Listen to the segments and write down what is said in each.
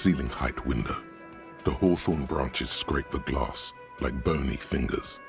ceiling height window. The hawthorn branches scrape the glass like bony fingers.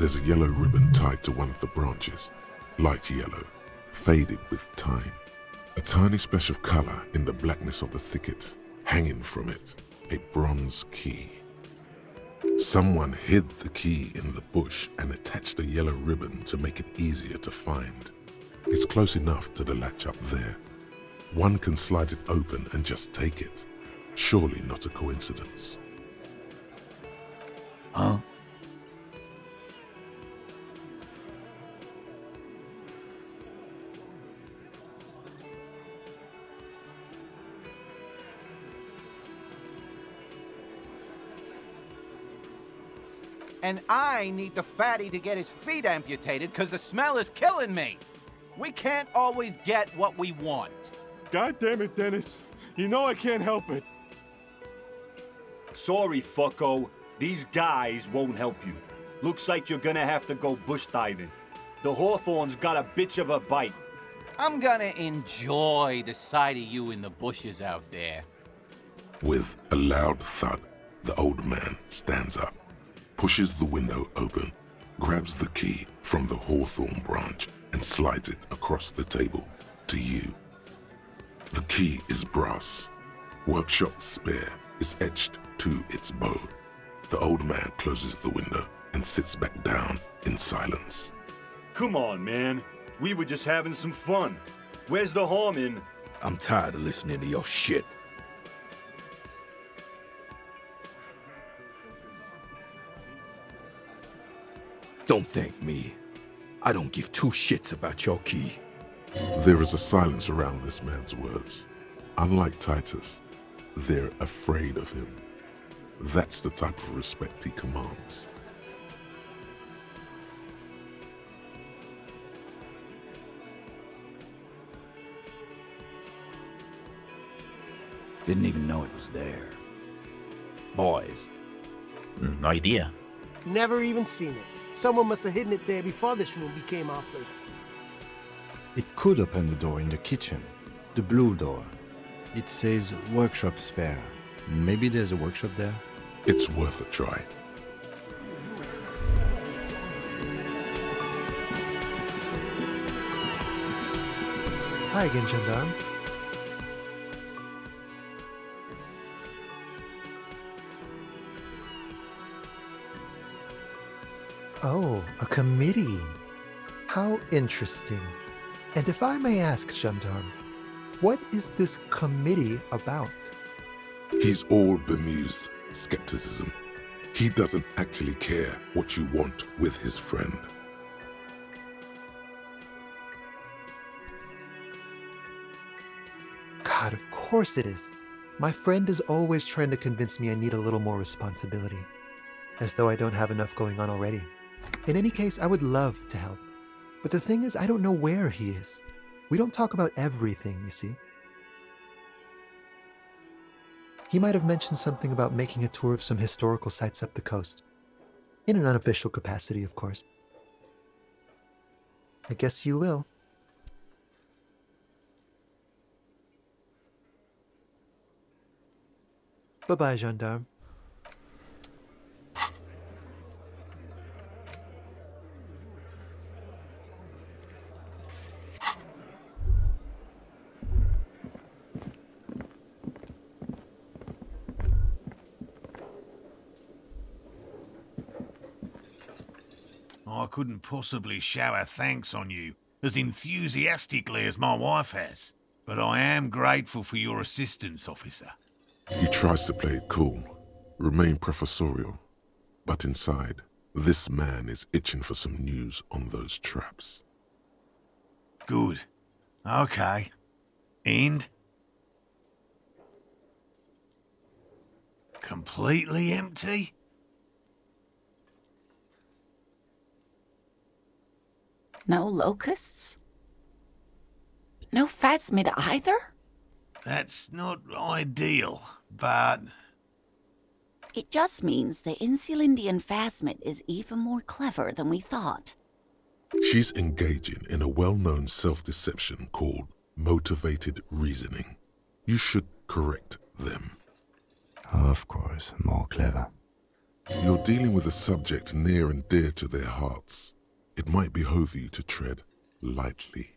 There's a yellow ribbon tied to one of the branches, light yellow, faded with time. A tiny splash of color in the blackness of the thicket, hanging from it, a bronze key. Someone hid the key in the bush and attached a yellow ribbon to make it easier to find. It's close enough to the latch up there. One can slide it open and just take it. Surely not a coincidence. Huh? And I need the fatty to get his feet amputated because the smell is killing me. We can't always get what we want. God damn it, Dennis. You know I can't help it. Sorry, fucko. These guys won't help you. Looks like you're gonna have to go bush diving. The hawthorn's got a bitch of a bite. I'm gonna enjoy the sight of you in the bushes out there. With a loud thud, the old man stands up, pushes the window open, grabs the key from the hawthorn branch, and slides it across the table to you. The key is brass. Workshop spare is etched to its bow. The old man closes the window and sits back down in silence. Come on, man. We were just having some fun. Where's the harm in... I'm tired of listening to your shit. Don't thank me. I don't give two shits about your key. There is a silence around this man's words. Unlike Titus, they're afraid of him. That's the type of respect he commands. Didn't even know it was there. Boys. No idea. Never even seen it. Someone must have hidden it there before this room became our place. It could open the door in the kitchen. The blue door. It says workshop spare. Maybe there's a workshop there? It's worth a try. Hi again, Gendarme. Oh, a committee. How interesting. And if I may ask, Gendarme, what is this committee about? He's all bemused skepticism. He doesn't actually care what you want with his friend. God, of course it is. My friend is always trying to convince me I need a little more responsibility, as though I don't have enough going on already. In any case, I would love to help. But the thing is, I don't know where he is. We don't talk about everything, you see. He might have mentioned something about making a tour of some historical sites up the coast. In an unofficial capacity, of course. I guess you will. Bye bye, gendarme. I couldn't possibly shower thanks on you as enthusiastically as my wife has, but I am grateful for your assistance, officer. He tries to play it cool, remain professorial, but inside, this man is itching for some news on those traps. Good. Okay. And? Completely empty? No locusts? No phasmid either? That's not ideal, but It just means the Insulindian phasmid is even more clever than we thought. She's engaging in a well-known self-deception called motivated reasoning. You should correct them. Of course, more clever. You're dealing with a subject near and dear to their hearts. It might behove you to tread lightly.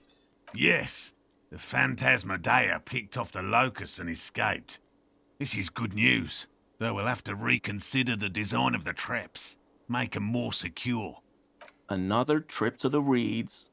Yes, the Phantasmadeia picked off the Locust and escaped. This is good news, though we'll have to reconsider the design of the traps, make 'em more secure. Another trip to the Reeds.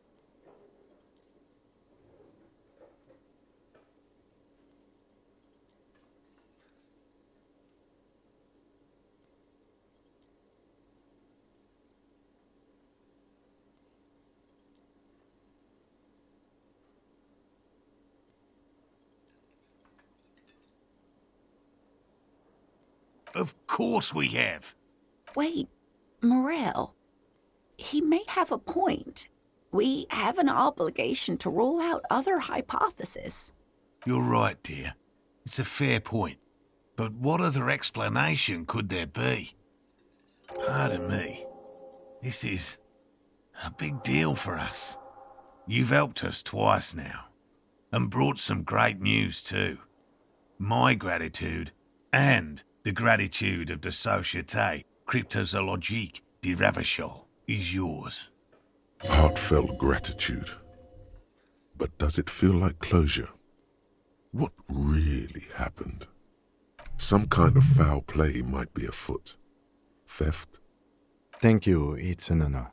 Of course we have. Wait, Morell. He may have a point. We have an obligation to rule out other hypotheses. You're right, dear. It's a fair point. But what other explanation could there be? Pardon me. This is a big deal for us. You've helped us twice now, and brought some great news too. My gratitude, and the gratitude of the Société Cryptozoologique de Ravachol is yours. Heartfelt gratitude. But does it feel like closure? What really happened? Some kind of foul play might be afoot. Theft? Thank you, it's an honor.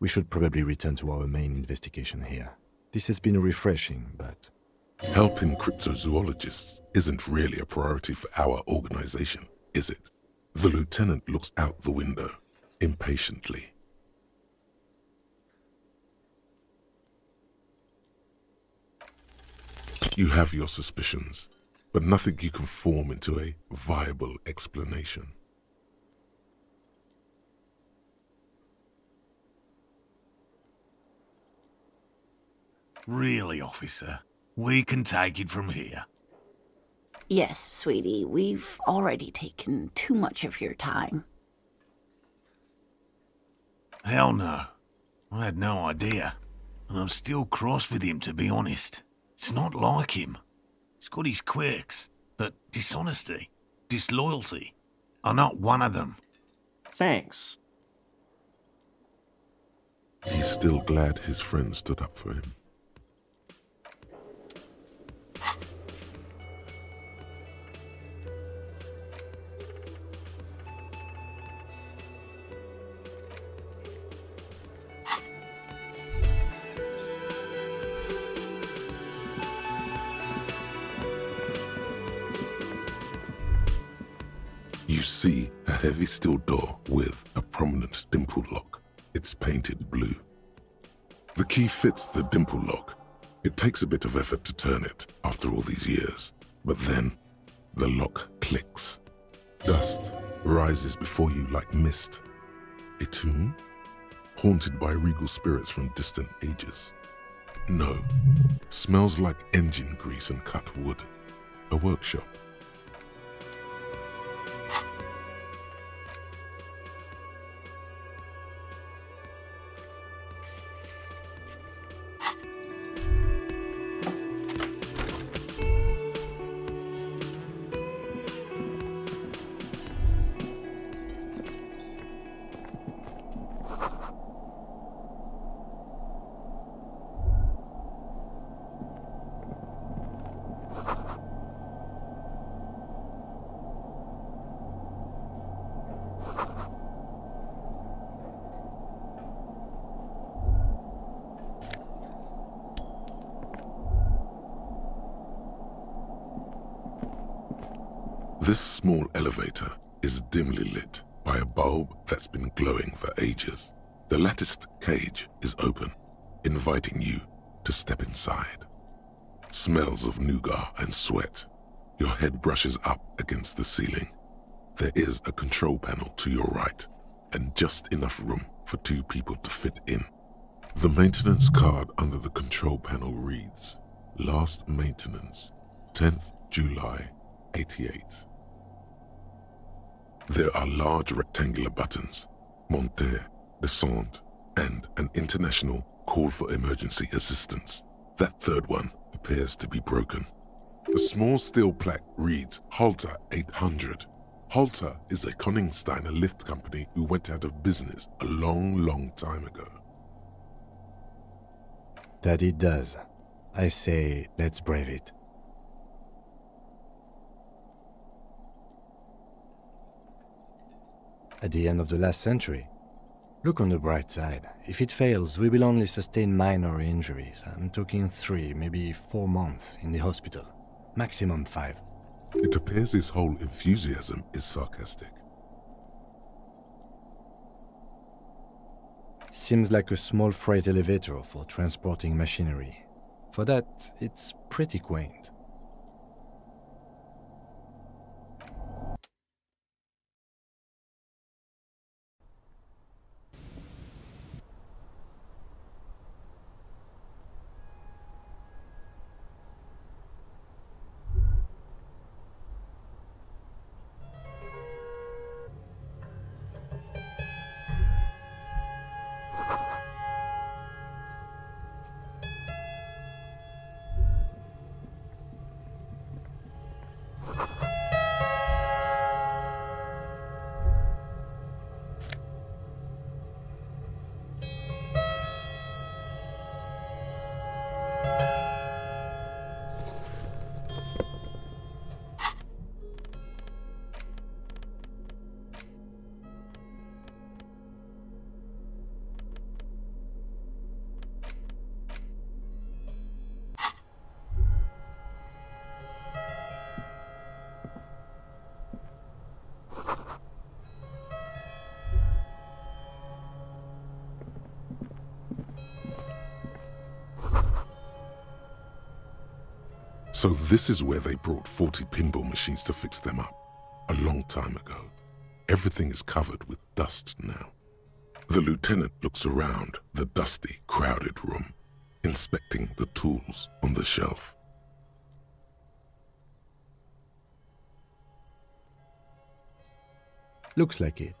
We should probably return to our main investigation here. This has been refreshing, but Helping cryptozoologists isn't really a priority for our organization, is it? The lieutenant looks out the window, impatiently. You have your suspicions, but nothing you can form into a viable explanation. Really, officer? We can take it from here. Yes, sweetie, we've already taken too much of your time. Hell no. I had no idea. And I'm still cross with him, to be honest. It's not like him. He's got his quirks, but dishonesty, disloyalty are not one of them. Thanks. He's still glad his friend stood up for him. Heavy steel door with a prominent dimple lock. It's painted blue. The key fits the dimple lock. It takes a bit of effort to turn it after all these years, but then the lock clicks. Dust rises before you like mist. A tomb? Haunted by regal spirits from distant ages. No. Smells like engine grease and cut wood. A workshop. This small elevator is dimly lit by a bulb that's been glowing for ages. The latticed cage is open, inviting you to step inside. Smells of nougat and sweat. Your head brushes up against the ceiling. There is a control panel to your right, and just enough room for two people to fit in. The maintenance card under the control panel reads, Last maintenance, 10th July, 88. There are large rectangular buttons. Monte, descend, and an international call for emergency assistance. That third one appears to be broken. The small steel plaque reads Halter 800. Halter is a Koningsteiner lift company who went out of business a long, long time ago. That it does. I say, let's brave it. At the end of the last century, look on the bright side. If it fails, we will only sustain minor injuries. I'm talking three, maybe four months in the hospital. Maximum five. It appears his whole enthusiasm is sarcastic. Seems like a small freight elevator for transporting machinery. For that, it's pretty quaint. So this is where they brought 40 pinball machines to fix them up, a long time ago. Everything is covered with dust now. The lieutenant looks around the dusty, crowded room, inspecting the tools on the shelf. Looks like it.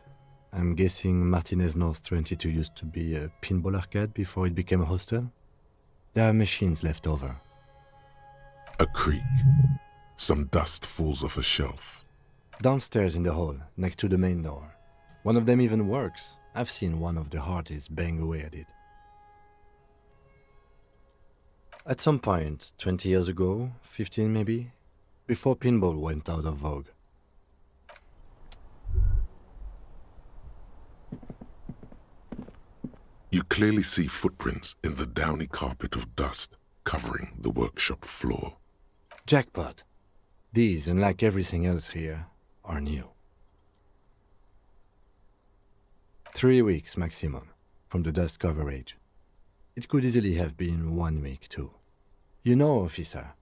I'm guessing Martinaise North 22 used to be a pinball arcade before it became a hostel? There are machines left over. A creak. Some dust falls off a shelf. Downstairs in the hall, next to the main door. One of them even works. I've seen one of the Hardies bang away at it. At some point, 20 years ago, 15 maybe, before pinball went out of vogue. You clearly see footprints in the downy carpet of dust covering the workshop floor. Jackpot. These, unlike everything else here, are new. Three weeks maximum from the dust coverage. It could easily have been one week too. You know, officer.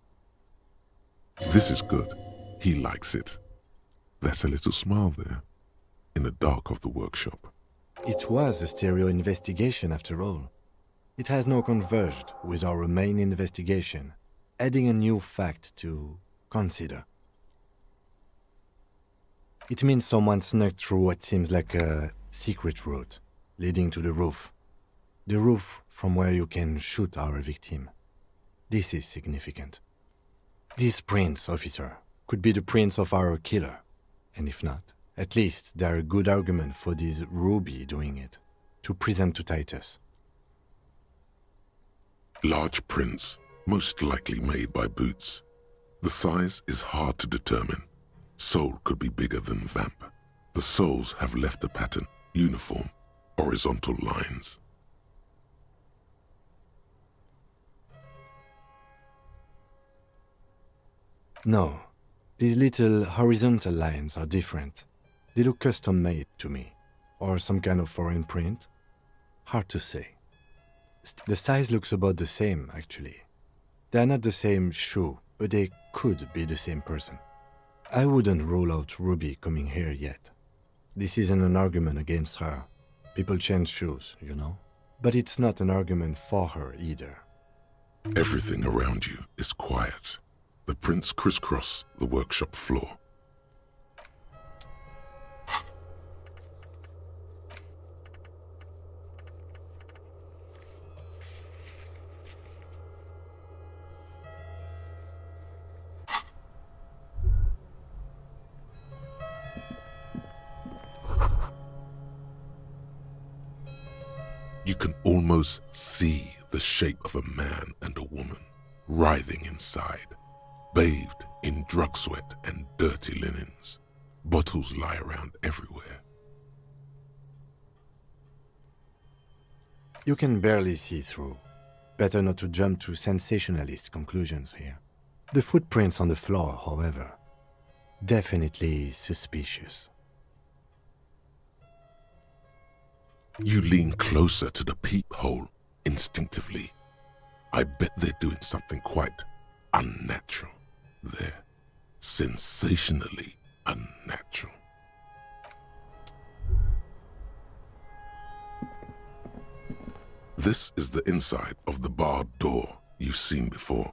This is good. He likes it. There's a little smile there, in the dark of the workshop. It was a stereo investigation after all. It has now converged with our main investigation, adding a new fact to consider. It means someone snuck through what seems like a secret route leading to the roof. The roof from where you can shoot our victim. This is significant. This prints, officer, could be the prints of our killer. And if not, at least there are good argument for this Ruby doing it, to present to Titus. Large prints, most likely made by Boots. The size is hard to determine. Sole could be bigger than Vamp. The soles have left the pattern, uniform, horizontal lines. No, these little horizontal lines are different. They look custom made to me, or some kind of foreign print. Hard to say. The size looks about the same, actually. They are not the same shoe, but they could be the same person. I wouldn't rule out Ruby coming here yet. This isn't an argument against her. People change shoes, you know? But it's not an argument for her either. Everything around you is quiet. The prints crisscross the workshop floor. Can almost see the shape of a man and a woman writhing inside, bathed in drug sweat and dirty linens. Bottles lie around everywhere. You can barely see through. Better not to jump to sensationalist conclusions here. The footprints on the floor, however, definitely suspicious. You lean closer to the peephole instinctively. I bet they're doing something quite unnatural there. Sensationally unnatural. This is the inside of the barred door you've seen before.